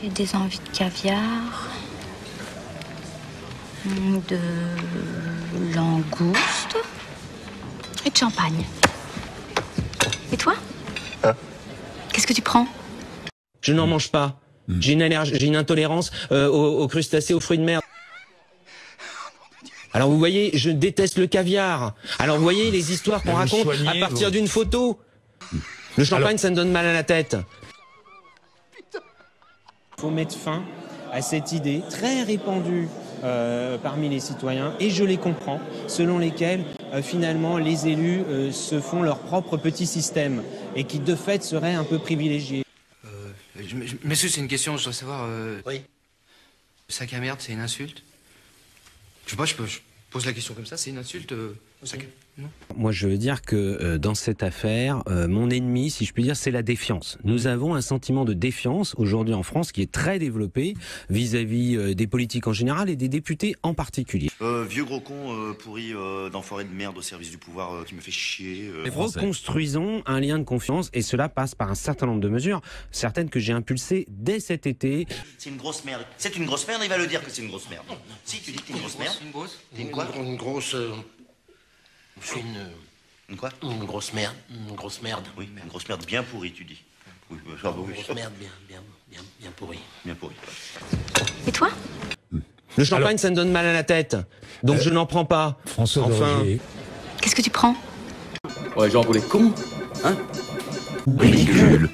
J'ai des envies de caviar, de langouste et de champagne. Et toi? Hein? Qu'est-ce que tu prends? Je n'en mange pas. J'ai une allergie, j'ai une intolérance euh, aux, aux crustacés, aux fruits de mer. Alors vous voyez, je déteste le caviar. Alors vous voyez les histoires qu'on raconte à partir d'une photo? Le champagne, Alors- ça me donne mal à la tête. Faut mettre fin à cette idée très répandue euh, parmi les citoyens, et je les comprends, selon lesquels euh, finalement les élus euh, se font leur propre petit système et qui de fait seraient un peu privilégiés. Je- je- Monsieur, c'est une question, je dois savoir. euh, Oui. Sac à merde, c'est une insulte? Je sais pas, je, peux- je pose la question comme ça, c'est une insulte euh, sac à- Moi, je veux dire que euh, dans cette affaire, euh, mon ennemi, si je puis dire, c'est la défiance. Nous avons un sentiment de défiance aujourd'hui en France qui est très développé vis-à-vis euh, des politiques en général et des députés en particulier. Euh, vieux gros con euh, pourri euh, d'enfoiré de merde au service du pouvoir euh, qui me fait chier. euh. Reconstruisons un lien de confiance et cela passe par un certain nombre de mesures, certaines que j'ai impulsées dès cet été. C'est une grosse merde. C'est une grosse merde, il va le dire que c'est une grosse merde. Si tu dis que t'es une grosse merde. Une grosse T'es une quoi Une grosse. Euh, C'est une, Une quoi? une grosse merde. Une grosse merde. Oui, une grosse merde bien pourrie, tu dis. Oui, bah, ça, oui. Une grosse merde bien, bien, bien, bien pourrie. Bien pourrie. Et toi? Le champagne, Alors- ça me donne mal à la tête, donc je n'en prends pas. François Enfin. Qu'est-ce que tu prends? Ouais, genre pour les cons, hein? Ridicule.